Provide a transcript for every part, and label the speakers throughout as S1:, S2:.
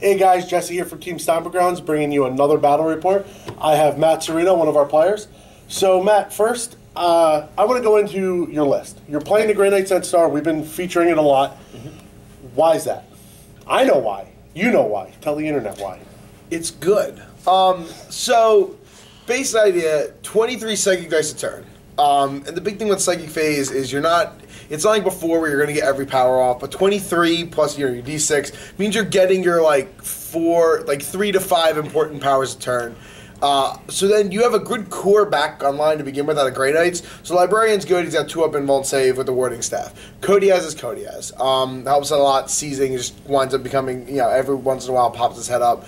S1: Hey guys, Jesse here from Team Stomping Grounds, bringing you another battle report. I have Matt Cerino, one of our players. So Matt, first, uh, I want to go into your list. You're playing the Grey Knights Dead Star. We've been featuring it a lot. Why is that? I know why. You know why. Tell the internet why.
S2: It's good. Um, so, base idea: twenty-three psychic dice a turn. Um, and the big thing with psychic phase is you're not. It's not like before where you're going to get every power off, but 23 plus your, your d6 means you're getting your like four, like three to five important powers a turn. Uh, so then you have a good core back online to begin with out of Grey Knights. So Librarian's good. He's got two up and won't save with the warding staff. Cody Coteaz is Coteaz. Um, helps a lot. Seizing just winds up becoming, you know, every once in a while pops his head up.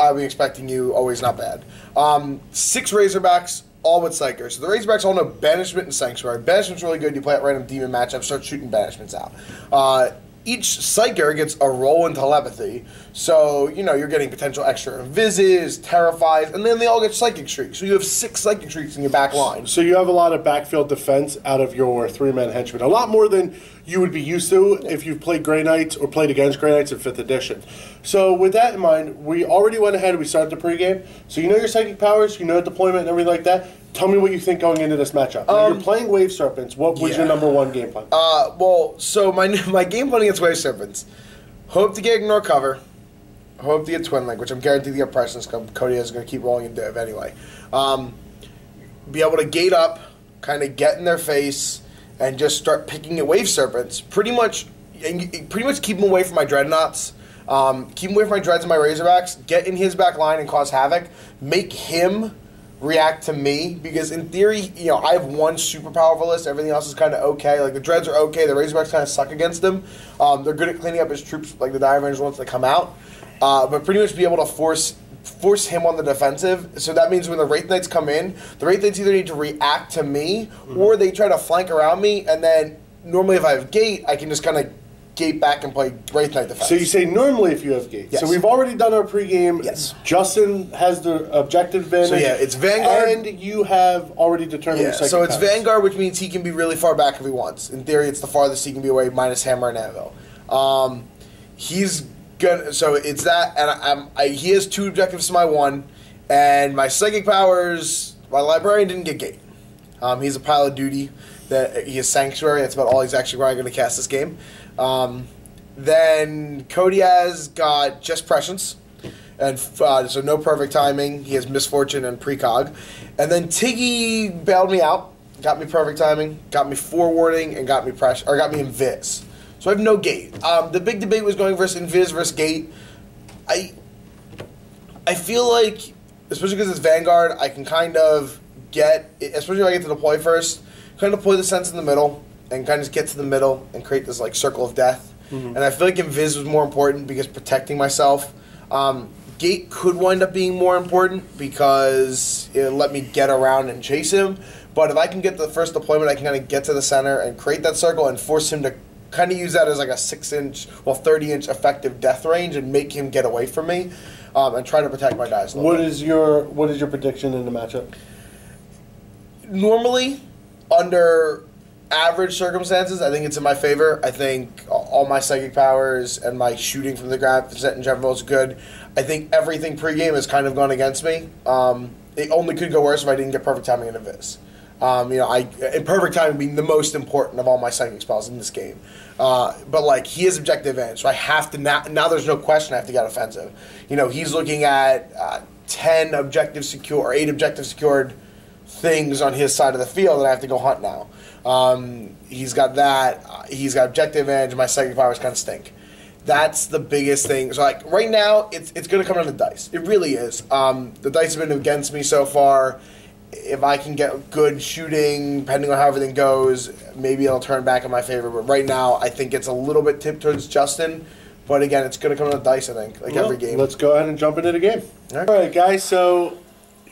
S2: I'll be expecting you. Always not bad. Um, six Razorbacks all with Psyker. So the Razorbacks all know Banishment and Sanctuary. Banishment's really good. You play at random demon matchup, start shooting Banishments out. Uh, each Psyker gets a roll in telepathy. So, you know, you're getting potential extra invises, terrifies, and then they all get psychic streaks. So you have six psychic streaks in your back line.
S1: So you have a lot of backfield defense out of your three-man henchmen. A lot more than you would be used to if you've played Grey Knights or played against Grey Knights in 5th edition. So with that in mind, we already went ahead and we started the pregame. So you know your psychic powers, you know deployment and everything like that. Tell me what you think going into this matchup. Now, you're playing Wave Serpents. What was
S2: yeah.
S1: your number one game plan?
S2: Uh, well, so my my game plan against Wave Serpents, hope to get ignore cover, hope to get Twin Link, which I'm guaranteed to get Prescience. Cody is going to keep rolling in Div anyway. Um, be able to gate up, kind of get in their face, and just start picking at Wave Serpents. Pretty much, pretty much keep them away from my Dreadnoughts. Um, keep him away from my Dreads and my Razorbacks. Get in his back line and cause havoc. Make him react to me because in theory, you know, I have one super powerful list. Everything else is kind of okay. Like the Dreads are okay. The Razorbacks kind of suck against them. Um, they're good at cleaning up his troops, like the Dire Avengers once they come out. Uh, but pretty much be able to force force him on the defensive. So that means when the Wraith Knights come in, the Wraith Knights either need to react to me mm-hmm. or they try to flank around me. And then normally, if I have gate, I can just kind of gate back and play Wraith Knight defense.
S1: So you say normally if you have gate.
S2: Yes.
S1: So we've already done our pregame.
S2: Yes.
S1: Justin has the objective advantage.
S2: So yeah, it's Vanguard.
S1: And you have already determined
S2: yeah,
S1: your
S2: So it's
S1: powers.
S2: Vanguard, which means he can be really far back if he wants. In theory, it's the farthest he can be away, minus Hammer and Anvil. Um, he's gonna. So it's that, and I'm, I, he has two objectives to my one, and my psychic powers. My librarian didn't get gate. Um, he's a pile of duty. That he has sanctuary. That's about all he's actually going to cast this game. Um, then Coteaz got just prescience, and uh, so no perfect timing. He has misfortune and precog, and then Tiggy bailed me out, got me perfect timing, got me Forewarning, and got me pressure or got me invis. So I have no gate. Um, the big debate was going versus invis versus gate. I I feel like, especially because it's Vanguard, I can kind of get, especially if I get to deploy first, kind of deploy the cents in the middle and kind of just get to the middle and create this like circle of death. Mm-hmm. And I feel like Invis was more important because protecting myself. Um, Gate could wind up being more important because it let me get around and chase him. But if I can get the first deployment, I can kind of get to the center and create that circle and force him to kind of use that as like a six inch, well, 30 inch effective death range and make him get away from me um, and try to protect my guys.
S1: What
S2: bit.
S1: is your What is your prediction in the matchup?
S2: Normally, under average circumstances, I think it's in my favor. I think all my psychic powers and my shooting from the ground set in general is good. I think everything pregame has kind of gone against me. Um, it only could go worse if I didn't get perfect timing in Abyss. Um, you know, I perfect timing being the most important of all my psychic spells in this game. Uh, but like he has objective advantage, so I have to now. Now there's no question I have to get offensive. You know, he's looking at uh, ten objective secure or eight objective secured things on his side of the field, and I have to go hunt now. Um, he's got that. Uh, he's got objective edge. My psychic powers kind of stink. That's the biggest thing. So like right now, it's it's going to come down to dice. It really is. Um, the dice have been against me so far. If I can get good shooting, depending on how everything goes, maybe it'll turn back in my favor. But right now, I think it's a little bit tipped towards Justin. But again, it's going to come down to dice. I think, like well, every game.
S1: Let's go ahead and jump into the game. All right, All right guys. So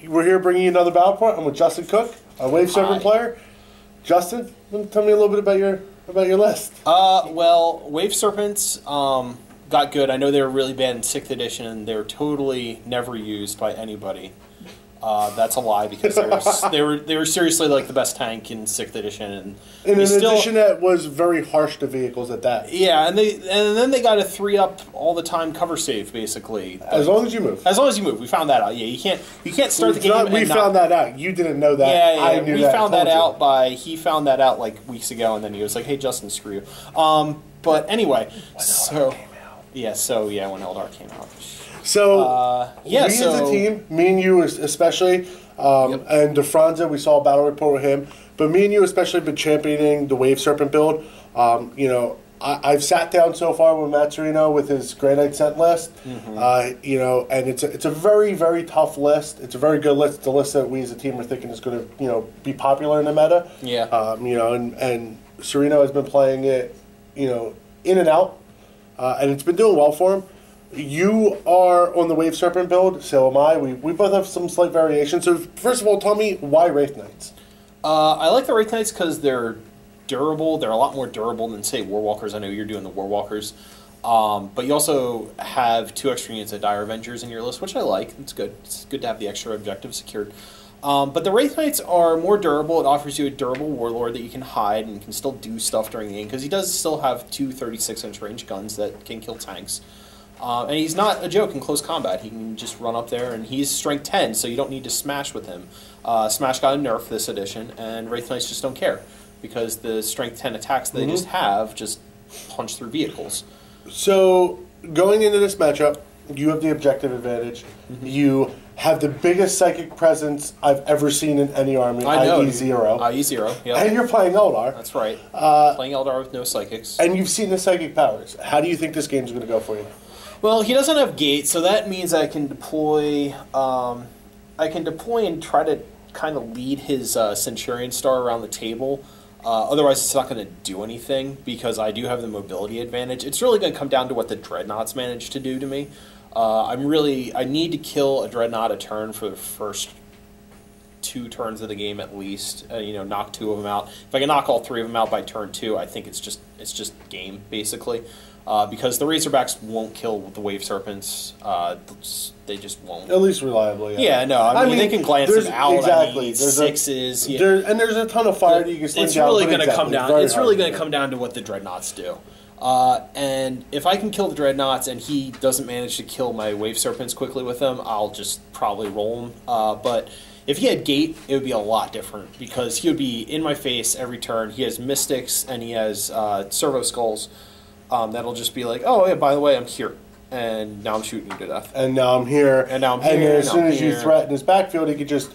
S1: we're here bringing you another battle point. I'm with Justin Cook, a Wave Serpent player. Justin, tell me a little bit about your about your list.
S3: Uh, well, Wave Serpents um, got good. I know they were really bad in sixth edition, and they were totally never used by anybody. Uh, that's a lie because they were, they were they were seriously like the best tank in sixth edition, and
S1: And in
S3: still-
S1: addition, that was very harsh to vehicles at that.
S3: yeah, and they and then they got a three up all the time cover save basically.
S1: As long as you move.
S3: As long as you move, we found that out. Yeah, you can't you can't start the game.
S1: not- we
S3: and not-
S1: found that out. You didn't know that.
S3: Yeah, yeah.
S1: I knew
S3: we
S1: that.
S3: found that
S1: you.
S3: out by he found that out like weeks ago, and then he was like, "Hey, Justin, screw you." Um, but anyway, so yeah, so yeah, when Eldar came out,
S1: So,
S3: uh, yeah,
S1: we
S3: so
S1: as a team, me and you especially, um,
S3: Yep.
S1: and DeFranza, we saw a battle report with him, but me and you especially have been championing the Wave Serpent build. Um, you know, I, I've sat down so far with Mazzarino with his Granite Scent list,
S3: Mm-hmm.
S1: uh, you know, and it's a, it's a very, very tough list. It's a very good list. It's a list that we as a team are thinking is going to, you know, be popular in the meta.
S3: Yeah.
S1: Um, you know, and, and Cerino has been playing it, you know, in and out, uh, and it's been doing well for him. You are on the Wave Serpent build, so am I. We, we both have some slight variations. So, first of all, tell me why Wraith Knights?
S3: Uh, I like the Wraith Knights because they're durable. They're a lot more durable than say Warwalkers. I know you're doing the Warwalkers, um, but you also have two extra units of Dire Avengers in your list, which I like. It's good. It's good to have the extra objective secured. Um, but the Wraith Knights are more durable. It offers you a durable Warlord that you can hide and can still do stuff during the game because he does still have two 36 inch range guns that can kill tanks. Uh, and he's not a joke in close combat. He can just run up there, and he's strength 10, so you don't need to smash with him. Uh, smash got a nerf this edition, and Wraith Knights just don't care because the strength 10 attacks they just have just punch through vehicles.
S1: So, going into this matchup, you have the objective advantage.
S3: Mm-hmm.
S1: You have the biggest psychic presence I've ever seen in any army,
S3: I know.
S1: i.e. zero.
S3: IE zero, yeah.
S1: and you're playing Eldar,
S3: That's right.
S1: Uh,
S3: Playing Eldar with no psychics.
S1: and you've seen the psychic powers. How do you think this game's going to go for you?
S3: Well, he doesn't have gate, so that means I can deploy. Um, I can deploy and try to kind of lead his uh, Centurion Star around the table. Uh, otherwise, it's not going to do anything because I do have the mobility advantage. It's really going to come down to what the Dreadnoughts manage to do to me. Uh, I'm really I need to kill a Dreadnought a turn for the first two turns of the game at least. Uh, you know, knock two of them out. If I can knock all three of them out by turn two, I think it's just it's just game basically. Uh, because the Razorbacks won't kill the Wave Serpents, uh, they just won't.
S1: At least reliably.
S3: Yeah, no, I mean, they can glance them out.
S1: Exactly.
S3: I mean,
S1: There's a-
S3: sixes. yeah.
S1: There, and there's a ton of fire that you can sling
S3: it's
S1: down.
S3: really going to
S1: exactly,
S3: come down. It's really
S1: to
S3: going to come down to what the dreadnoughts do. Uh, and if I can kill the dreadnoughts and he doesn't manage to kill my wave serpents quickly with them, I'll just probably roll him. Uh, but if he had gate, it would be a lot different because he would be in my face every turn. He has mystics and he has uh, servo skulls. Um, that'll just be like, oh yeah, by the way, I'm here, and now I'm shooting you to death.
S1: And now I'm here.
S3: And now I'm here.
S1: And
S3: as
S1: soon
S3: I'm
S1: as you
S3: here.
S1: threaten his backfield, he could just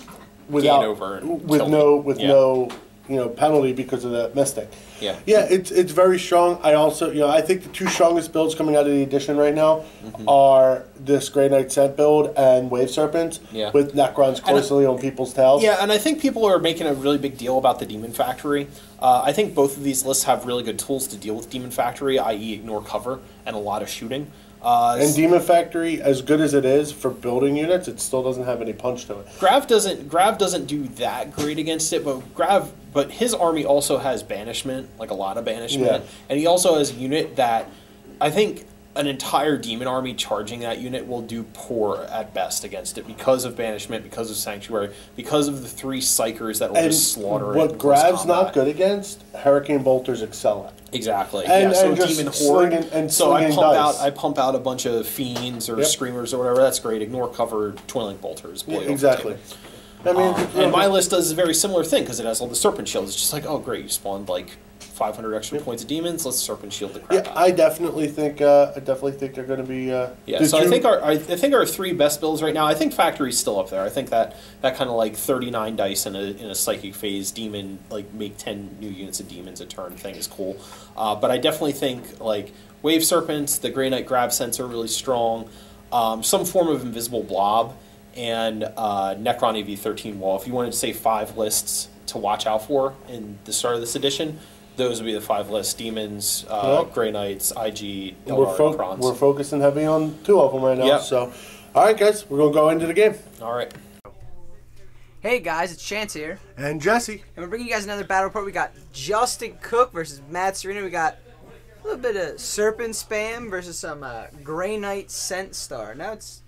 S1: without
S3: over
S1: with no with
S3: Yeah.
S1: no you know penalty because of that mystic.
S3: Yeah.
S1: Yeah, it's it's very strong. I also you know I think the two strongest builds coming out of the edition right now
S3: Mm-hmm.
S1: are this Grey Knight Cent build and Wave Serpents
S3: Yeah.
S1: with Necrons closely on people's tails.
S3: Yeah, and I think people are making a really big deal about the Demon Factory. Uh, I think both of these lists have really good tools to deal with Demon Factory, i.e., ignore cover and a lot of shooting. Uh,
S1: And Demon Factory, as good as it is for building units, it still doesn't have any punch to it.
S3: Grav doesn't Grav doesn't do that great against it, but Grav but his army also has banishment, like a lot of banishment,
S1: Yeah.
S3: and he also has a unit that I think an entire demon army charging that unit will do poor at best against it because of banishment, because of sanctuary, because of the three psykers that will
S1: And
S3: just slaughter it.
S1: what
S3: in close
S1: Grav's not good against, Hurricane Bolters excel at.
S3: Exactly.
S1: And-
S3: yeah, so
S1: and just
S3: demon horde.
S1: slinging- and
S3: so I pump
S1: dice.
S3: out I pump out a bunch of fiends or
S1: Yep.
S3: screamers or whatever. That's great. Ignore cover, twirling bolters. blow you off the
S1: exactly.
S3: table.
S1: I mean,
S3: Um, and my list does a very similar thing because it has all the serpent shields. It's just like, oh great, you spawned like 500 extra points of demons. Let's serpent shield the crap
S1: yeah,
S3: out.
S1: I definitely think uh, I definitely think they're going to be. Uh,
S3: Yeah, so I think our I, think our three best builds right now. I think Factory's still up there. I think that that kind of like thirty nine dice in a in a psychic phase demon like make ten new units of demons a turn thing is cool. Uh, but I definitely think like Wave Serpents, the Grey Knight Grav Cents are really strong. Um, some form of invisible blob and uh, Necron AV thirteen wall. If you wanted to say five lists to watch out for in the start of this edition. Those would be the five lists: demons, uh,
S1: Well,
S3: Grey Knights, IG,
S1: we're, fo-
S3: and
S1: we're focusing heavy on two of them right now.
S3: Yep.
S1: So, all right, guys, we're going to go into the game.
S3: All right.
S4: Hey guys, it's Chance here,
S1: And Jesse,
S4: and we're bringing you guys another battle report. We got Justin Cook versus Matt Cerino. We got a little bit of Serpent Spam versus some uh, Grey Knight Scent Star. Now it's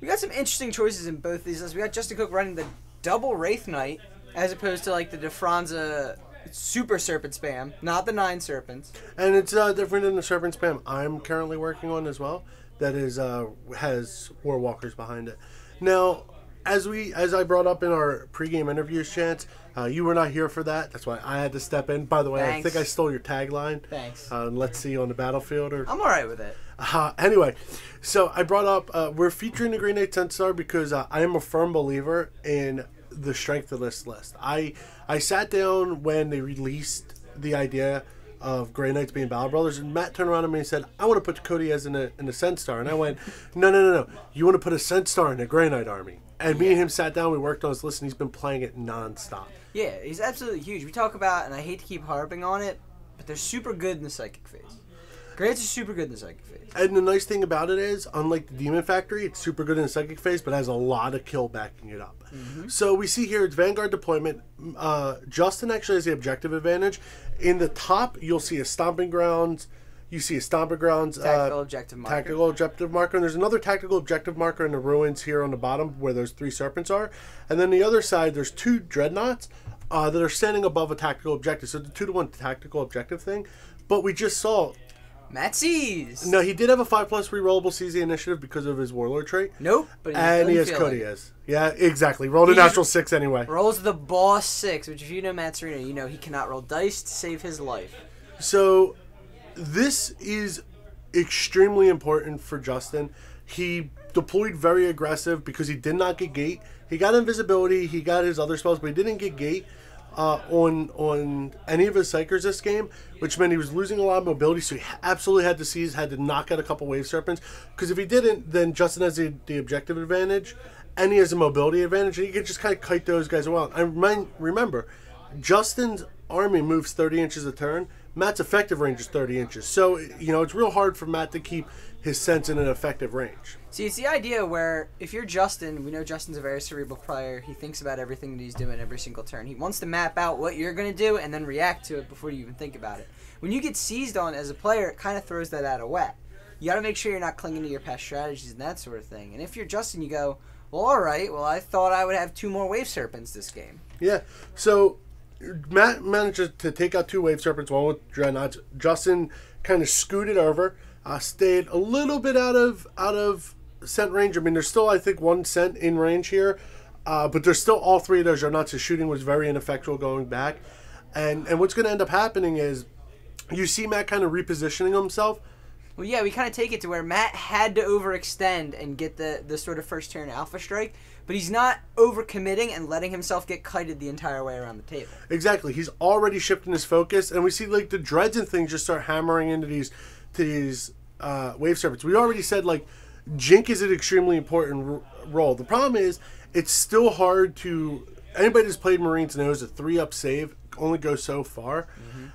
S4: we got some interesting choices in both these lists. We got Justin Cook running the double Wraith Knight as opposed to like the Defranza Super Serpent spam, not the nine serpents.
S1: And it's uh, different than the Serpent Spam I'm currently working on as well. That is uh, has War Walkers behind it. Now, as we as I brought up in our pregame interviews, Chance, uh, you were not here for that. That's why I had to step in. By the way, I think I stole your tagline.
S4: Thanks.
S1: Uh, let's see you on the battlefield or
S4: I'm alright with it.
S1: Uh, anyway, so I brought up uh, we're featuring the Grey Knight Cent Star because uh, I am a firm believer in the strength of this list. I I sat down when they released the idea of Grey Knights being Battle Brothers, and Matt turned around to me and said, "I want to put Cody as in a in a Cent Star," and I went, "No, no, no, no! You want to put a Cent Star in a Grey Knight army?" And me and him sat down. We worked on his list, and he's been playing it nonstop.
S4: Yeah, he's absolutely huge. We talk about, and I hate to keep harping on it, but they're super good in the psychic phase. Grants are super good in the psychic phase.
S1: And the nice thing about it is, unlike the Demon Factory, it's super good in the psychic phase, but has a lot of kill backing it up. So we see here it's Vanguard deployment. Uh, Justin actually has the objective advantage. In the top, you'll see a stomping grounds. You see a stomping grounds.
S4: Tactical
S1: uh,
S4: objective marker.
S1: Tactical objective marker. And there's another tactical objective marker in the ruins here on the bottom where those three serpents are. And then the other side, there's two dreadnoughts uh, that are standing above a tactical objective. So the two to one tactical objective thing. But we just saw
S4: Matt Sees.
S1: no, he did have a five plus rerollable seize initiative because of his warlord trait.
S4: Nope. But he
S1: and he has
S4: doesn't feel
S1: Cody
S4: like
S1: as. Yeah, exactly. Rolled a
S4: He just-
S1: natural six anyway.
S4: Rolls the boss six, which if you know Matt Cerino, you know he cannot roll dice to save his life.
S1: So this is extremely important for Justin. He deployed very aggressive because he did not get gate. He got invisibility, he got his other spells, but he didn't get gate. Uh, on on any of his psykers this game, which meant he was losing a lot of mobility, so he absolutely had to seize, had to knock out a couple wave serpents. Because if he didn't, then Justin has the, the objective advantage, and he has a mobility advantage, and he could just kind of kite those guys around. I remind, remember, Justin's army moves 30 inches a turn. Matt's effective range is 30 inches. So, you know, it's real hard for Matt to keep his cents in an effective range.
S4: See, it's the idea where if you're Justin, we know Justin's a very cerebral player. He thinks about everything that he's doing every single turn. He wants to map out what you're going to do and then react to it before you even think about it. When you get seized on as a player, it kind of throws that out of whack. You got to make sure you're not clinging to your past strategies and that sort of thing. And if you're Justin, you go, well, all right, well, I thought I would have two more Wave Serpents this game.
S1: Yeah. So Matt managed to take out two wave serpents, one with dreadnoughts. Justin kind of scooted over, uh, stayed a little bit out of out of cent range. I mean, there's still I think one cent in range here, uh, but there's still all three of those dreadnoughts. His shooting was very ineffectual going back, and and what's going to end up happening is you see Matt kind of repositioning himself.
S4: Well, yeah, we kind of take it to where Matt had to overextend and get the, the sort of first turn alpha strike, but he's not overcommitting and letting himself get kited the entire way around the table.
S1: Exactly. He's already shifting his focus, and we see like the dreads and things just start hammering into these to these uh, wave serpents. We already said like Jink is an extremely important r- role. The problem is it's still hard to anybody that's played Marines knows a three up save only goes so far.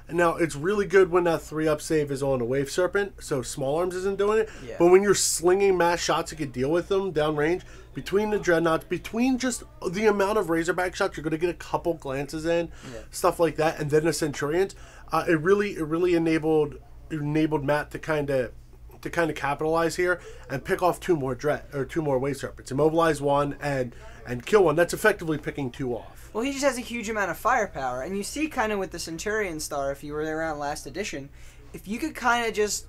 S1: And now it's really good when that three up save is on a wave serpent, so small arms isn't doing it.
S4: Yeah.
S1: But when you're slinging mass shots, you can deal with them downrange. Between the dreadnoughts, between just the amount of razorback shots, you're going to get a couple glances in, stuff like that, and then the centurions. Uh, it really, it really enabled enabled Matt to kind of to kind of capitalize here and pick off two more dread or two more wave serpents, immobilize one and and kill one. That's effectively picking two off.
S4: Well, he just has a huge amount of firepower, and you see kind of with the Centurion Star, if you were around last edition, if you could kind of just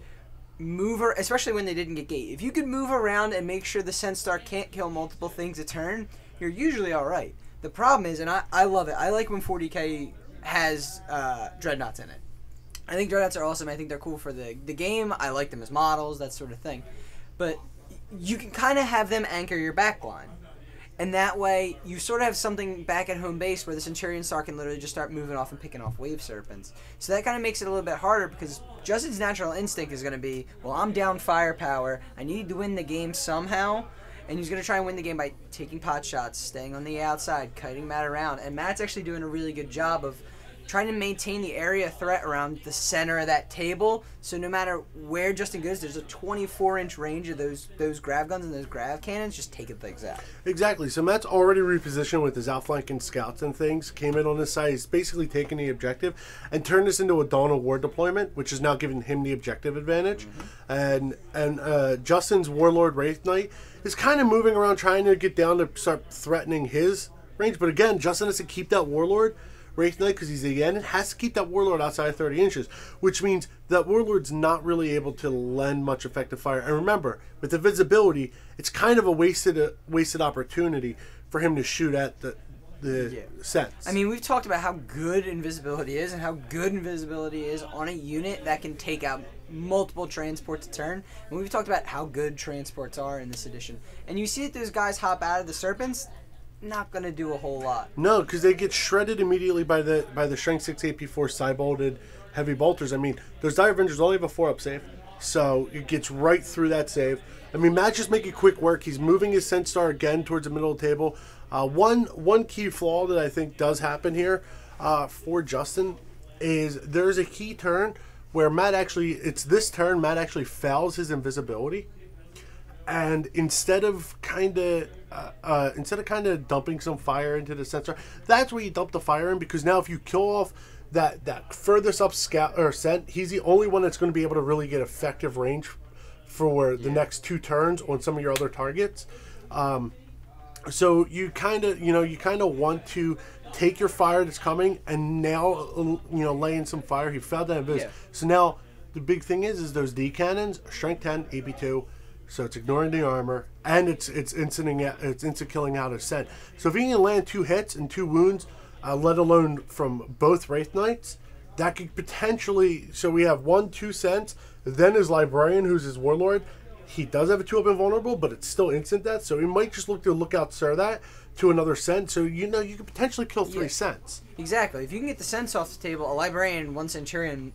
S4: move her, especially when they didn't get gate, if you could move around and make sure the Cent Star can't kill multiple things a turn, you're usually all right. The problem is, and I, I love it, I like when 40k has uh, dreadnoughts in it. I think dreadnoughts are awesome. I think they're cool for the the game. I like them as models, that sort of thing. But you can kind of have them anchor your backline. And that way, you sort of have something back at home base where the Centurion Star can literally just start moving off and picking off Wave Serpents. So that kind of makes it a little bit harder because Justin's natural instinct is going to be, well, I'm down firepower. I need to win the game somehow. And he's going to try and win the game by taking pot shots, staying on the outside, kiting Matt around. And Matt's actually doing a really good job of trying to maintain the area threat around the center of that table. So no matter where Justin goes, there's a 24 inch range of those those grav guns and those grav cannons, just taking things out.
S1: Exactly. So Matt's already repositioned with his outflanking scouts and things. Came in on this side. He's basically taken the objective and turned this into a Dawn of War deployment, which is now giving him the objective advantage. And and uh, Justin's Warlord Wraith Knight is kind of moving around trying to get down to start threatening his range. But again, Justin has to keep that Warlord. Wraith Knight, because he's the end, has to keep that Warlord outside of 30 inches, which means that Warlord's not really able to lend much effective fire. And remember, with the visibility, it's kind of a wasted uh, wasted opportunity for him to shoot at the the
S4: Yeah.
S1: sets.
S4: I mean, we've talked about how good invisibility is and how good invisibility is on a unit that can take out multiple transports a turn. And we've talked about how good transports are in this edition. And you see that those guys hop out of the serpents, not gonna do a whole lot.
S1: No, because they get shredded immediately by the by the Strength Six AP4 side-bolted heavy bolters. I mean, those Dire Avengers only have a four-up save, so it gets right through that save. I mean, Matt just making quick work. He's moving his Cent Star again towards the middle of the table. Uh, one one key flaw that I think does happen here uh, for Justin is there's a key turn where Matt actually it's this turn Matt actually fails his invisibility and instead of kind of uh, uh, instead of kind of dumping some fire into the sensor, that's where you dump the fire in because now if you kill off that that furthest up scout or cent, he's the only one that's going to be able to really get effective range for the next two turns on some of your other targets. Um, so you kind of you know you kind of want to take your fire that's coming and now uh, you know lay in some fire. He fell that invis.
S4: Yeah.
S1: So now the big thing is is those D cannons, strength ten, AP two. So it's ignoring the armor and it's it's incident it's instant killing out of set. So if he can land two hits and two wounds, uh, let alone from both wraith knights, that could potentially. So we have one two cents, then his librarian, who's his warlord. He does have a two up invulnerable, but it's still instant death. So he might just look to look out sir that to another cent. So you know you could potentially kill three
S4: Yeah.
S1: cents.
S4: Exactly. If you can get the cents off the table, a librarian, one centurion,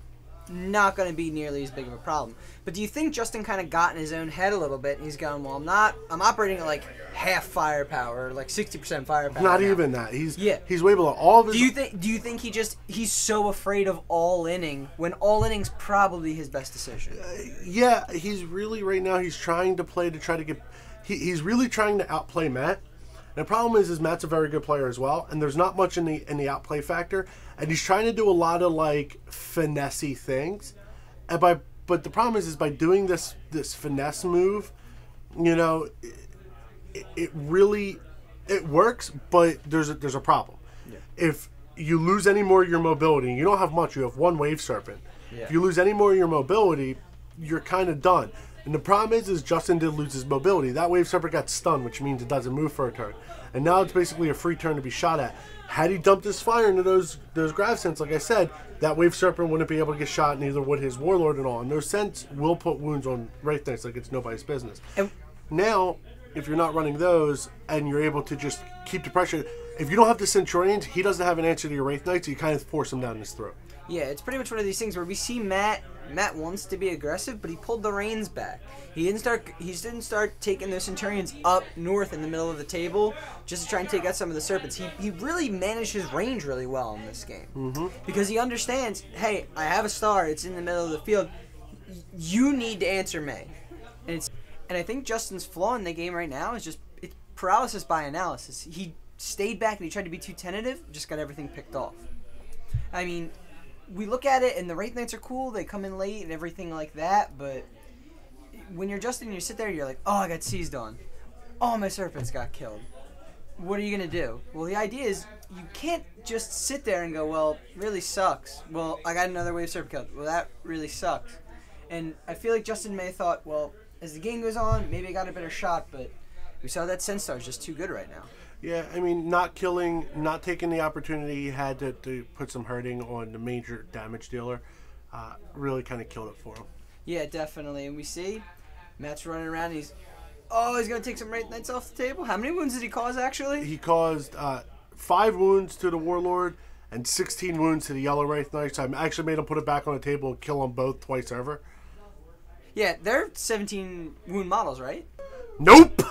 S4: not going to be nearly as big of a problem. But do you think Justin kind of got in his own head a little bit and he's going, well, I'm not, I'm operating at like half firepower, like 60% firepower.
S1: Not
S4: now."
S1: even that. He's
S4: Yeah.
S1: He's way below all of his.
S4: Do you think? Do you think he just he's so afraid of all inning when all inning's probably his best decision?
S1: Uh, yeah, he's really right now. He's trying to play to try to get. He, he's really trying to outplay Matt. And the problem is, is Matt's a very good player as well, and there's not much in the in the outplay factor, and he's trying to do a lot of like finessey things, and by but the problem is, is by doing this this finesse move, you know, it, it really it works, but there's a, there's a problem. If you lose any more of your mobility, you don't have much. You have one wave serpent. If you lose any more of your mobility, you're kind of done. And the problem is, is Justin did lose his mobility. That wave serpent got stunned, which means it doesn't move for a turn. And now it's basically a free turn to be shot at. Had he dumped his fire into those those grav cents, like I said, that wave serpent wouldn't be able to get shot, neither would his warlord at all. And those cents will put wounds on Wraith Knights like it's nobody's business.
S4: And-
S1: now, if you're not running those and you're able to just keep the pressure, if you don't have the Centurions, he doesn't have an answer to your Wraith Knights, you kind of force him down his throat.
S4: Yeah, it's pretty much one of these things where we see Matt. Matt wants to be aggressive, but he pulled the reins back. He didn't start. He didn't start taking the Centurions up north in the middle of the table just to try and take out some of the serpents. He, he really managed his range really well in this game mm-hmm. because he understands. Hey, I have a star. It's in the middle of the field. You need to answer me, and it's. And I think Justin's flaw in the game right now is just it's paralysis by analysis. He stayed back and he tried to be too tentative, just got everything picked off. I mean, we look at it and the Wraith Knights are cool. They come in late and everything like that. But when you're Justin, you sit there, you're like, oh, I got seized on. Oh, my serpents got killed. What are you gonna do? Well, the idea is you can't just sit there and go, well, really sucks. Well, I got another wave serpent killed. Well, that really sucks. And I feel like Justin may thought, well, as the game goes on, maybe I got a better shot, but we saw that Cent Star is just too good right now.
S1: Yeah, I mean, not killing, not taking the opportunity he had to, to put some hurting on the major damage dealer, uh, really kind of killed it for him.
S4: Yeah, definitely. And we see Matt's running around. He's oh, he's gonna take some Wraith Knights off the table. How many wounds did he cause actually?
S1: He caused uh, five wounds to the Warlord and 16 wounds to the Yellow Wraith Knights. I actually made him put it back on the table and kill them both twice over.
S4: Yeah, they're 17 wound models, right?
S1: Nope!